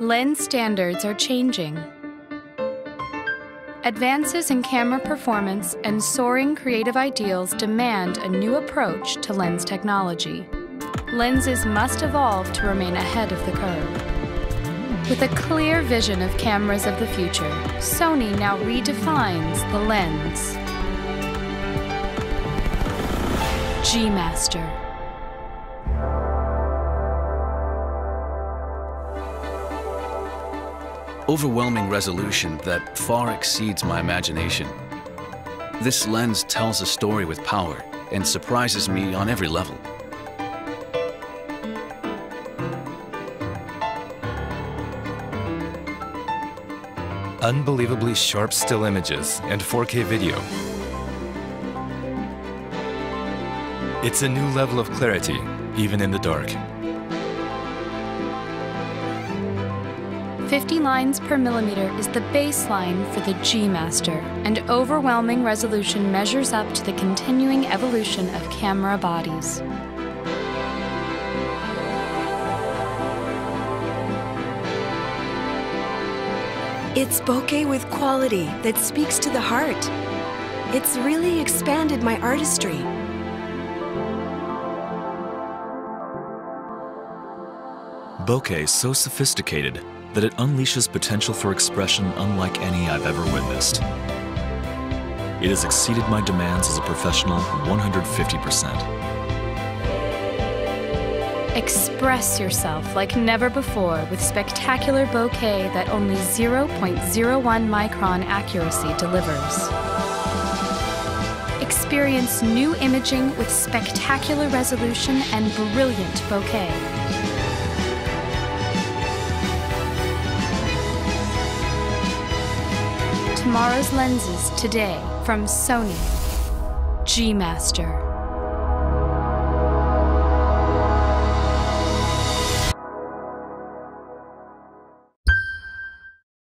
Lens standards are changing. Advances in camera performance and soaring creative ideals demand a new approach to lens technology. Lenses must evolve to remain ahead of the curve. With a clear vision of cameras of the future, Sony now redefines the lens. G overwhelming resolution that far exceeds my imagination. This lens tells a story with power and surprises me on every level. Unbelievably sharp still images and 4K video. It's a new level of clarity, even in the dark. 50 lines per millimeter is the baseline for the G Master, and overwhelming resolution measures up to the continuing evolution of camera bodies. It's bokeh with quality that speaks to the heart. It's really expanded my artistry. Bokeh so sophisticated that it unleashes potential for expression unlike any I've ever witnessed. It has exceeded my demands as a professional 150%. Express yourself like never before with spectacular bokeh that only 0.01 micron accuracy delivers. Experience new imaging with spectacular resolution and brilliant bokeh. Tomorrow's lenses today from Sony G Master.